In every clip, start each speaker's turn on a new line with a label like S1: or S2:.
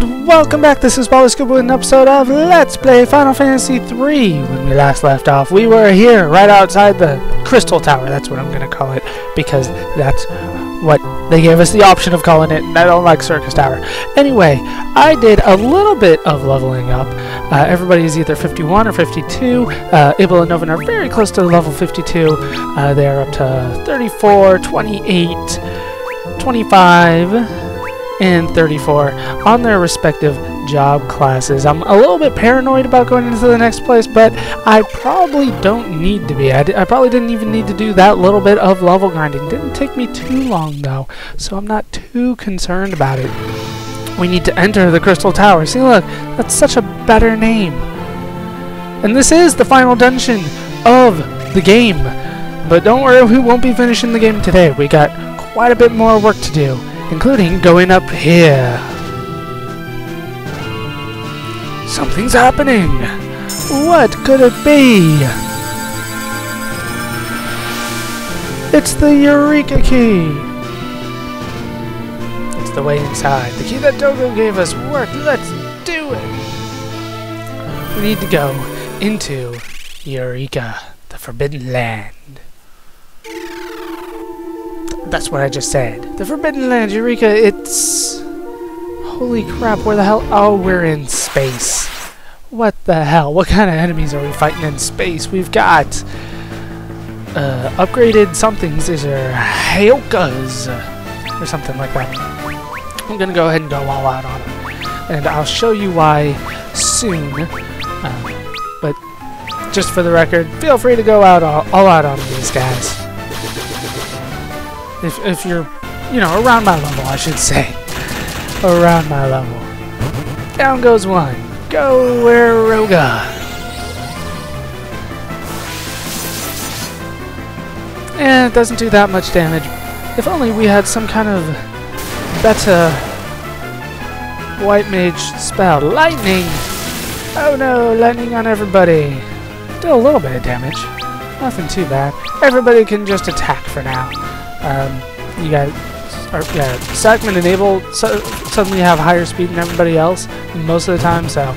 S1: And welcome back, this is Ballerscuba with an episode of Let's Play Final Fantasy III. When we last left off, we were here, right outside the Crystal Tower, that's what I'm going to call it, because that's what they gave us the option of calling it, and I don't like Syrcus Tower. Anyway, I did a little bit of leveling up. Uh, everybody is either 51 or 52. Uh, Abel and Novin are very close to level 52. Uh, they are up to 34, 28, 25 and 34 on their respective job classes. I'm a little bit paranoid about going into the next place, but I probably don't need to be. I, I probably didn't even need to do that little bit of level grinding. Didn't take me too long though, so I'm not too concerned about it. We need to enter the Crystal Tower. See, look, that's such a better name. And this is the final dungeon of the game. But don't worry, we won't be finishing the game today. We got quite a bit more work to do including going up here. Something's happening. What could it be? It's the Eureka key. It's the way inside. The key that Doga gave us worked. Let's do it. We need to go into Eureka, the Forbidden Land. That's what I just said. The Forbidden Land, Eureka, it's... Holy crap, where the hell... Oh, we're in space. What the hell? What kind of enemies are we fighting in space? We've got... Uh, upgraded somethings. These are Hayokas. Or something like that. I'm gonna go ahead and go all out on them. And I'll show you why soon. Uh, but just for the record, feel free to go out all, all out on these guys. If, if you're, you know, around my level, I should say. Around my level. Down goes one. Go Aeroga. And eh, it doesn't do that much damage. If only we had some kind of better white mage spell. Lightning! Oh no, lightning on everybody. Do a little bit of damage. Nothing too bad. Everybody can just attack for now. Um, you got, yeah, and Abel so, suddenly have higher speed than everybody else most of the time, so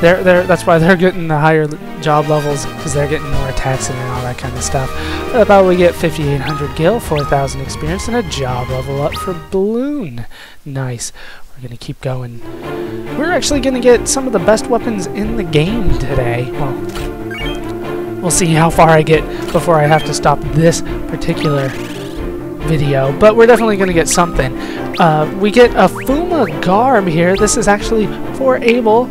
S1: they're, they're, that's why they're getting the higher job levels, because they're getting more attacks and all that kind of stuff. They'll probably get 5,800 gil, 4,000 experience, and a job level up for Bloon. Nice. We're going to keep going. We're actually going to get some of the best weapons in the game today. Well, we'll see how far I get before I have to stop this particular video, but we're definitely going to get something. Uh, we get a Fuma Garb here. This is actually for Abel,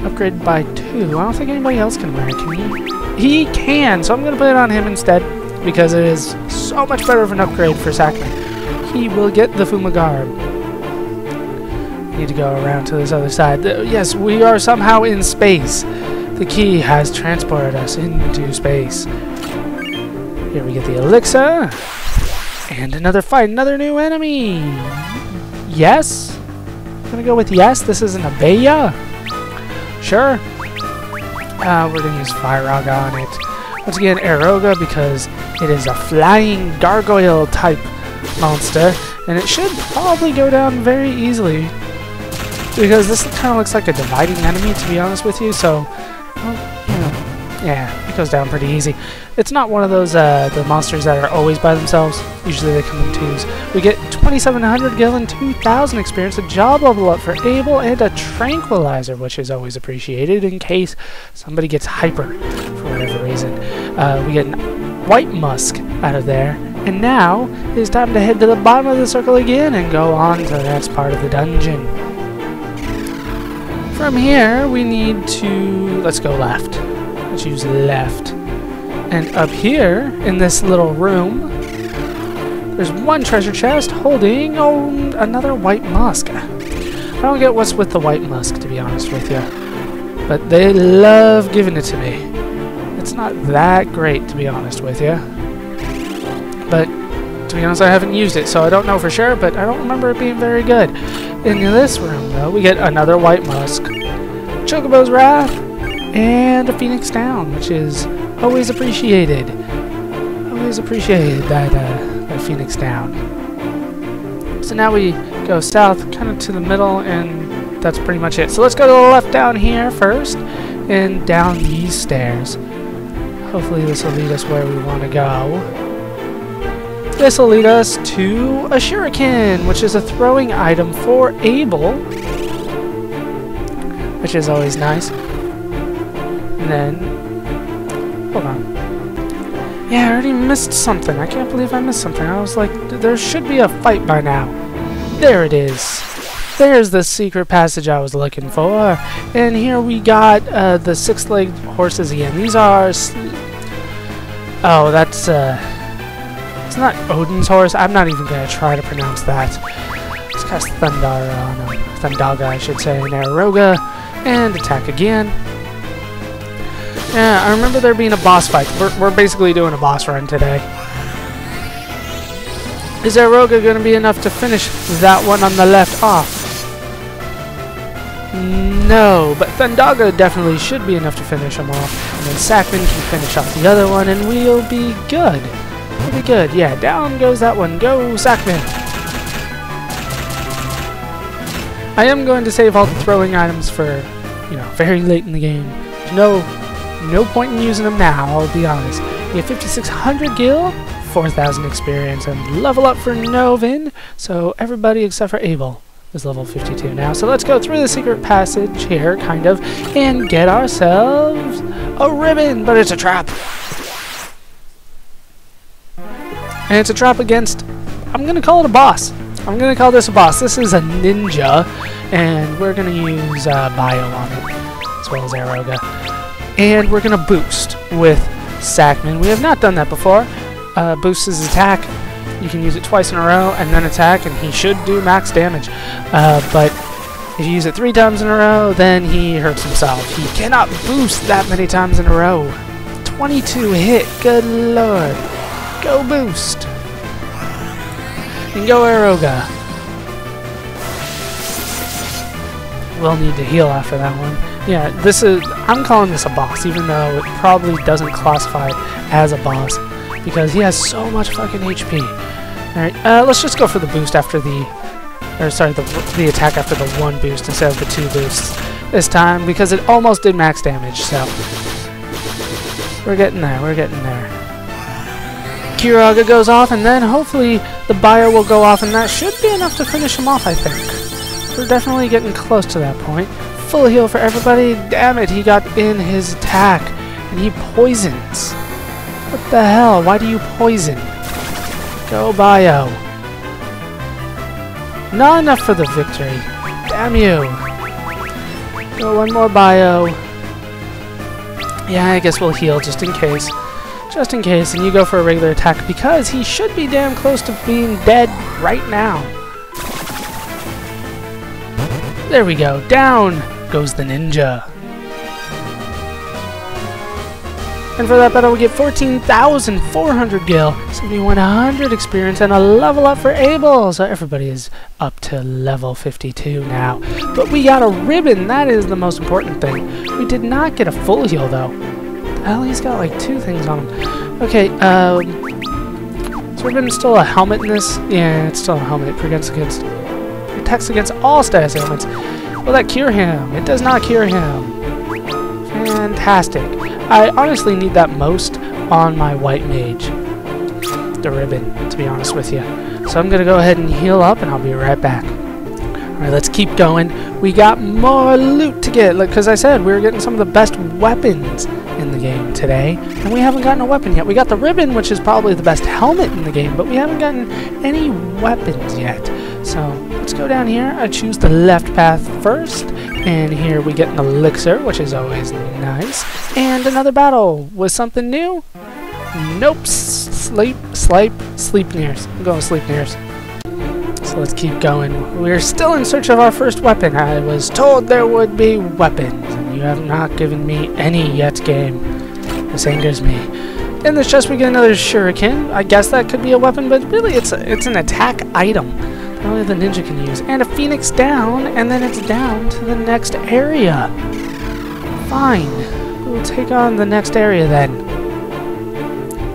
S1: upgraded by two. I don't think anybody else can wear it, can he? He can, so I'm going to put it on him instead, because it is so much better of an upgrade for Sackman. He will get the Fuma Garb. Need to go around to this other side. Yes, we are somehow in space. The key has transported us into space. Here we get the elixir. And another fight, another new enemy! Yes? I'm gonna go with yes, this is an Abeya? Sure. Uh, we're gonna use Fire Firaga on it. Once again, Aeroga because it is a flying gargoyle type monster, and it should probably go down very easily. Because this kind of looks like a dividing enemy, to be honest with you, so, well, yeah, it goes down pretty easy. It's not one of those uh, the monsters that are always by themselves. Usually they come in twos. We get 2,700 gil and 2,000 experience, a job level up for Abel, and a tranquilizer, which is always appreciated in case somebody gets hyper for whatever reason. Uh, we get an white musk out of there. And now it's time to head to the bottom of the circle again and go on to the next part of the dungeon. From here, we need to... let's go left. Let's left. And up here, in this little room, there's one treasure chest holding oh, another white musk. I don't get what's with the white musk, to be honest with you. But they love giving it to me. It's not that great, to be honest with you. But, to be honest, I haven't used it, so I don't know for sure, but I don't remember it being very good. In this room, though, we get another white musk, Chocobo's Wrath, and a Phoenix Down, which is always appreciated. Always appreciated that, uh, that Phoenix Down. So now we go south, kind of to the middle, and that's pretty much it. So let's go to the left down here first, and down these stairs. Hopefully this will lead us where we want to go. This will lead us to a shuriken, which is a throwing item for Abel, which is always nice. And then, hold on. Yeah, I already missed something. I can't believe I missed something. I was like, there should be a fight by now. There it is. There's the secret passage I was looking for. And here we got uh, the six-legged horses again. These are... oh, that's... Uh, it's not Odin's horse. I'm not even going to try to pronounce that. Let's cast Thundara on him. Thundaga, I should say. And. And attack again. Yeah, I remember there being a boss fight. We're, we're basically doing a boss run today. Is Aeroga going to be enough to finish that one on the left off? No, but Thundaga definitely should be enough to finish him off. And then Sackman can finish off the other one, and we'll be good. We'll be good. Yeah, down goes that one. Go, Sackman! I am going to save all the throwing items for, you know, very late in the game. No, no point in using them now, I'll be honest. You have 5,600 gil, 4,000 experience, and level up for Novin, so everybody except for Abel is level 52 now. So let's go through the secret passage here, kind of, and get ourselves a ribbon, but it's a trap. And it's a trap against, I'm going to call it a boss. I'm going to call this a boss. This is a ninja, and we're going to use uh, Bio on it, as well as Aeroga. And we're going to boost with Sackman. We have not done that before. Uh, boost his attack. You can use it twice in a row and then attack, and he should do max damage. Uh, but if you use it three times in a row, then he hurts himself. He cannot boost that many times in a row. 22 hit, good lord. Go boost. And go Aeroga. We'll need to heal after that one. Yeah, this is, I'm calling this a boss, even though it probably doesn't classify as a boss, because he has so much fucking HP. Alright, uh, let's just go for the boost after the, or sorry, the, the attack after the one boost instead of the two boosts this time, because it almost did max damage, so. We're getting there, we're getting there. Curaga goes off, and then hopefully the Bio will go off, and that should be enough to finish him off, I think. We're definitely getting close to that point. Full heal for everybody. Damn it, he got in his attack, and he poisons. What the hell? Why do you poison? Go Bio. Not enough for the victory. Damn you. Go one more Bio. Yeah, I guess we'll heal just in case. Just in case, and you go for a regular attack because he should be damn close to being dead right now. There we go. Down goes the ninja. And for that battle, we get 14,400 gil, 7,100 experience, and a level up for Abel. So everybody is up to level 52 now. But we got a ribbon. That is the most important thing. We did not get a full heal, though. Well, he's got like two things on him. Okay, um... Is ribbon still a helmet in this? Yeah, it's still a helmet. It protects against, protects against all status ailments. Will that cure him? It does not cure him. Fantastic. I honestly need that most on my white mage. The ribbon, to be honest with you. So I'm going to go ahead and heal up, and I'll be right back. Alright, let's keep going. We got more loot to get. Because I said we were getting some of the best weapons in the game today. And we haven't gotten a weapon yet. We got the ribbon, which is probably the best helmet in the game. But we haven't gotten any weapons yet. So let's go down here. I choose the left path first. And here we get an elixir, which is always nice. And another battle with something new. Nope. Sleep, sleep, sleep nears. I'm going sleep nears. So let's keep going. We're still in search of our first weapon. I was told there would be weapons, and you have not given me any yet, game. This angers me. In this chest we get another shuriken. I guess that could be a weapon, but really it's a, it's an attack item. Only the ninja can use. And a phoenix down, and then it's down to the next area. Fine. We'll take on the next area then.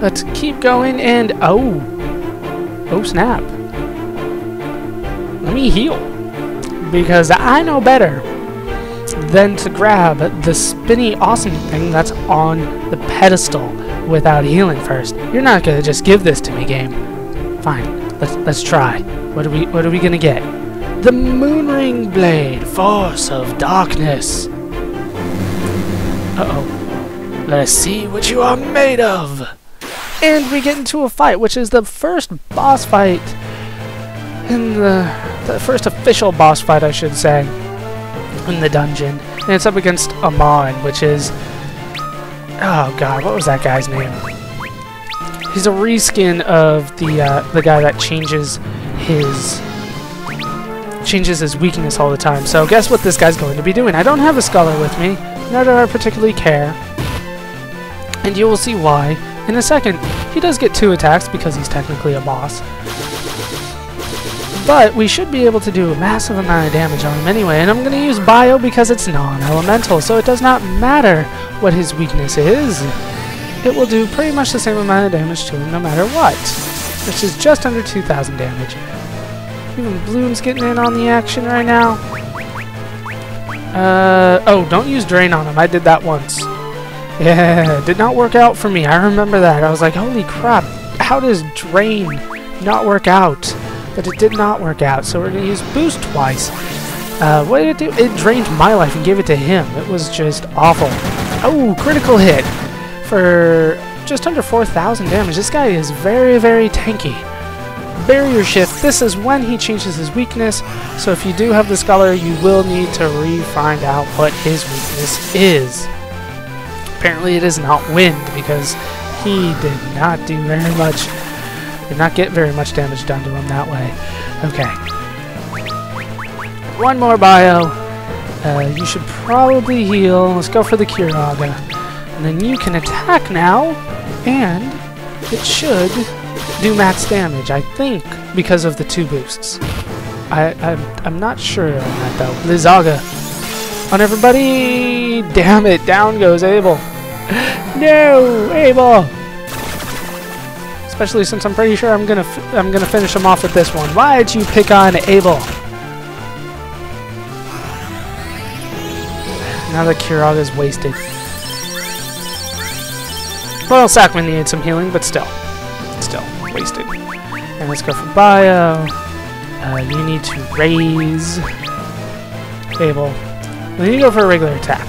S1: Let's keep going and... Oh! Oh snap. Let me heal. because I know better than to grab the spinny awesome thing that's on the pedestal without healing first. You're not gonna just give this to me, game. Fine, let's let's try. What are we what are we gonna get? The Moonring Blade, Force of Darkness. Uh-oh. Let us see what you are made of. And we get into a fight, which is the first boss fight in the, the first official boss fight, I should say, in the dungeon. And it's up against Amon, which is... Oh god, what was that guy's name? He's a reskin of the uh, the guy that changes his changes his weakness all the time. So guess what this guy's going to be doing? I don't have a scholar with me, nor do I particularly care. And you will see why in a second. He does get two attacks because he's technically a boss. But we should be able to do a massive amount of damage on him anyway, and I'm going to use Bio because it's non-elemental, so it does not matter what his weakness is. It will do pretty much the same amount of damage to him no matter what, which is just under 2,000 damage. Even Bloom's getting in on the action right now. Uh, oh, don't use Drain on him. I did that once. Yeah, did not work out for me. I remember that. I was like, holy crap, how does Drain not work out? But it did not work out, so we're going to use Boost twice. Uh, what did it do? It drained my life and gave it to him. It was just awful. Oh, critical hit for just under 4,000 damage. This guy is very, very tanky. Barrier Shift, this is when he changes his weakness, so if you do have the Scholar, you will need to re-find out what his weakness is. Apparently it is not wind, because he did not do very much, did not get very much damage done to him that way. Okay. One more bio. Uh, you should probably heal. Let's go for the Curaga. And then you can attack now, and it should do max damage, I think, because of the two boosts. I, I'm, I'm not sure on that, though. Blizzaga on everybody! Damn it, down goes Abel. no, Abel! Especially since I'm pretty sure I'm gonna I'm gonna finish him off with this one. Why did you pick on Abel? Now the Curaga is wasted. Well, Sackman needed some healing, but still. Still, wasted. And let's go for Bio. Uh, you need to raise Abel. Then you go for a regular attack.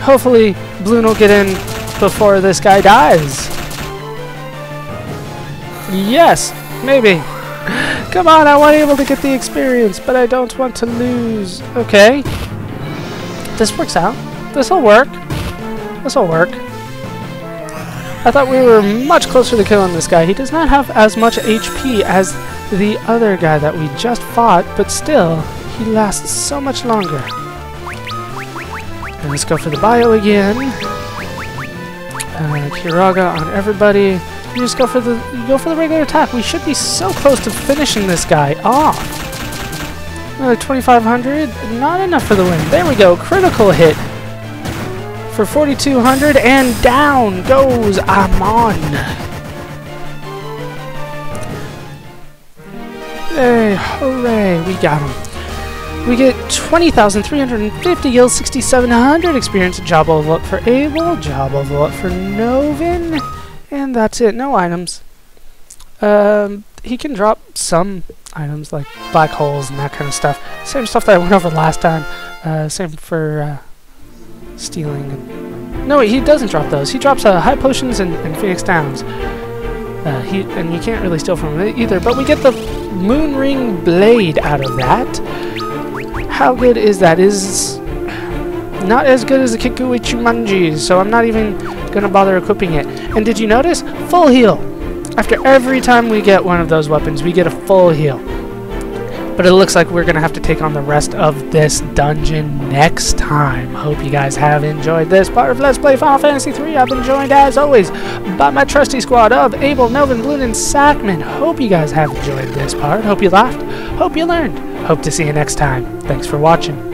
S1: Hopefully, Bloon will get in before this guy dies. Yes, maybe. Come on, I want Abel to get the experience, but I don't want to lose. Okay. This works out. This'll work. This'll work. I thought we were much closer to killing this guy. He does not have as much HP as the other guy that we just fought, but still, he lasts so much longer. And let's go for the bio again. Uh, Curaga on everybody. You just go for the go for the regular attack. We should be so close to finishing this guy off. Another 2,500. Not enough for the win. There we go. Critical hit for 4,200, and down goes Amon. Hey, hooray, we got him. We get 20,350 gills, 6,700 experience, job level up for Abel, job level up for Novin, and that's it, no items. Um, he can drop some items like black holes and that kind of stuff. Same stuff that I went over last time. Uh, same for uh, stealing. No, wait, he doesn't drop those. He drops uh, high potions and, and Phoenix Downs. Uh, he and you can't really steal from him either. But we get the Moonring Blade out of that. How good is that? Is not as good as the Kiku-ichimonji, so I'm not even gonna bother equipping it. And did you notice? Full heal! After every time we get one of those weapons, we get a full heal. But it looks like we're gonna have to take on the rest of this dungeon next time. Hope you guys have enjoyed this part of Let's Play Final Fantasy III. I've been joined, as always, by my trusty squad of Abel, Novin, Bloon, and Sackman. Hope you guys have enjoyed this part. Hope you laughed. Hope you learned. Hope to see you next time. Thanks for watching.